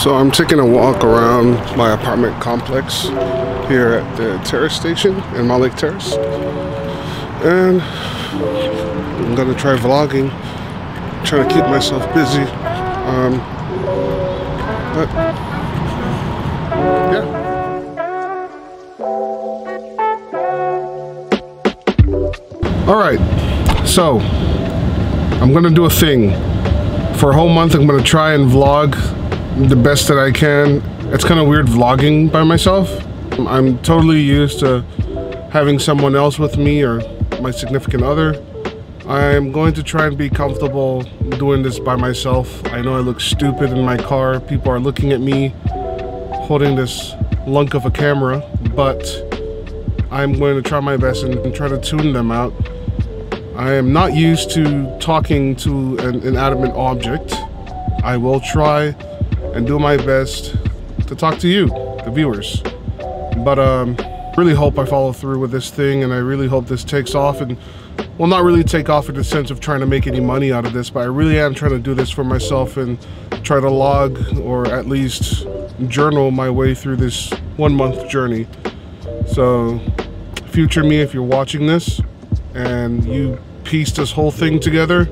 So I'm taking a walk around my apartment complex here at the Terrace Station in Lake Terrace. And I'm gonna try vlogging, trying to keep myself busy. Um, but yeah. All right, so I'm gonna do a thing. For a whole month, I'm gonna try and vlog the best that I can. It's kind of weird vlogging by myself. I'm totally used to having someone else with me or my significant other. I'm going to try and be comfortable doing this by myself. I know I look stupid in my car. People are looking at me holding this lunk of a camera, but I'm going to try my best and try to tune them out. I am not used to talking to an inanimate object. I will try and do my best to talk to you, the viewers. But um, really hope I follow through with this thing and I really hope this takes off and well not really take off in the sense of trying to make any money out of this but I really am trying to do this for myself and try to log or at least journal my way through this one month journey. So future me if you're watching this and you pieced this whole thing together,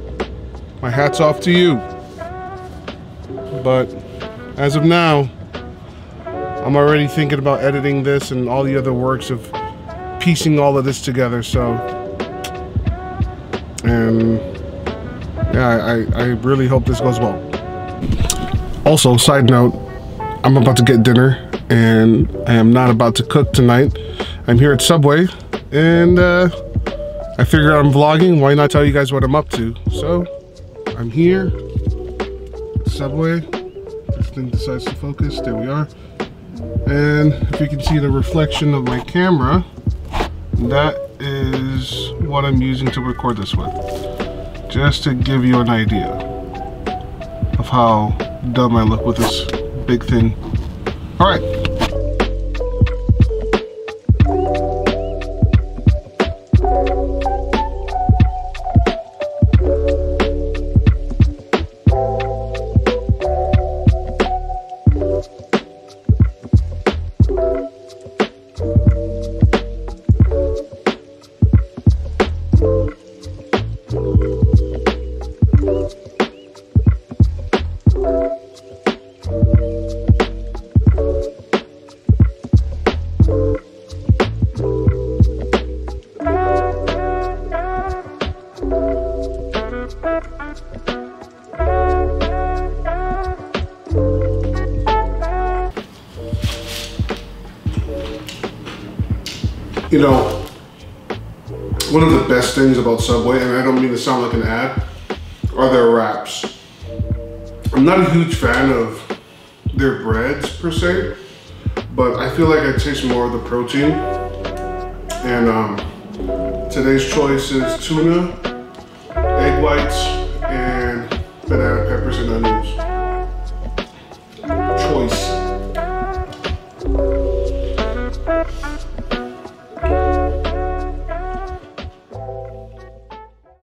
my hat's off to you. But as of now, I'm already thinking about editing this and all the other works of piecing all of this together. So, and yeah, I, I really hope this goes well. Also, side note, I'm about to get dinner and I am not about to cook tonight. I'm here at Subway and uh, I figured I'm vlogging. Why not tell you guys what I'm up to? So, I'm here, Subway decides to focus. There we are. And if you can see the reflection of my camera, that is what I'm using to record this with. Just to give you an idea of how dumb I look with this big thing. All right, You know, one of the best things about Subway, and I don't mean to sound like an ad, are their wraps. I'm not a huge fan of their breads per se, but I feel like I taste more of the protein. And um, today's choice is tuna, egg whites, and banana peppers and onions.